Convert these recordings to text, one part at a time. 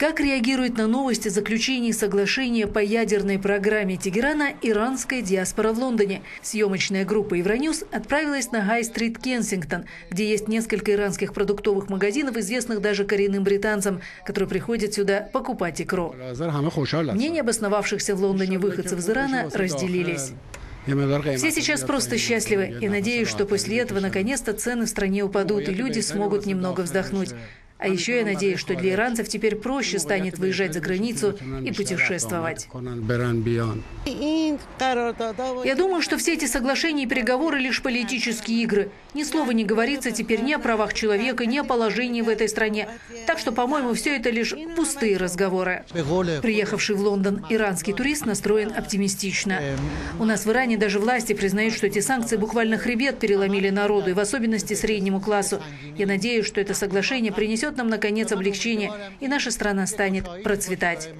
Как реагирует на новости о заключении соглашения по ядерной программе Тегерана иранская диаспора в Лондоне? Съемочная группа «Евроньюз» отправилась на Гай-стрит Кенсингтон, где есть несколько иранских продуктовых магазинов, известных даже коренным британцам, которые приходят сюда покупать икру. Мнения обосновавшихся в Лондоне выходцев из Ирана разделились. Все сейчас просто счастливы и надеюсь, что после этого наконец-то цены в стране упадут и люди смогут немного вздохнуть. А еще я надеюсь, что для иранцев теперь проще станет выезжать за границу и путешествовать. Я думаю, что все эти соглашения и переговоры лишь политические игры. Ни слова не говорится теперь ни о правах человека, ни о положении в этой стране. Так что, по-моему, все это лишь пустые разговоры. Приехавший в Лондон иранский турист настроен оптимистично. У нас в Иране даже власти признают, что эти санкции буквально хребет переломили народу, и в особенности среднему классу. Я надеюсь, что это соглашение принесет нам, наконец, облегчение, и наша страна станет процветать.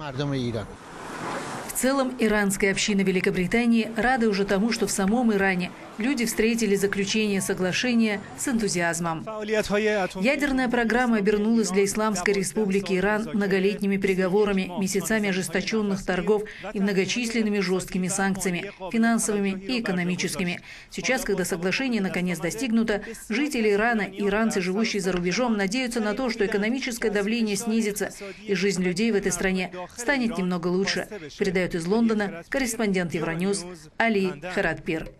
Целом, иранская община Великобритании рада уже тому, что в самом Иране люди встретили заключение соглашения с энтузиазмом. Ядерная программа обернулась для Исламской Республики Иран многолетними переговорами, месяцами ожесточенных торгов и многочисленными жесткими санкциями, финансовыми и экономическими. Сейчас, когда соглашение наконец достигнуто, жители Ирана и иранцы, живущие за рубежом, надеются на то, что экономическое давление снизится и жизнь людей в этой стране станет немного лучше, передает из Лондона корреспондент Евроньюз Али Харатпир.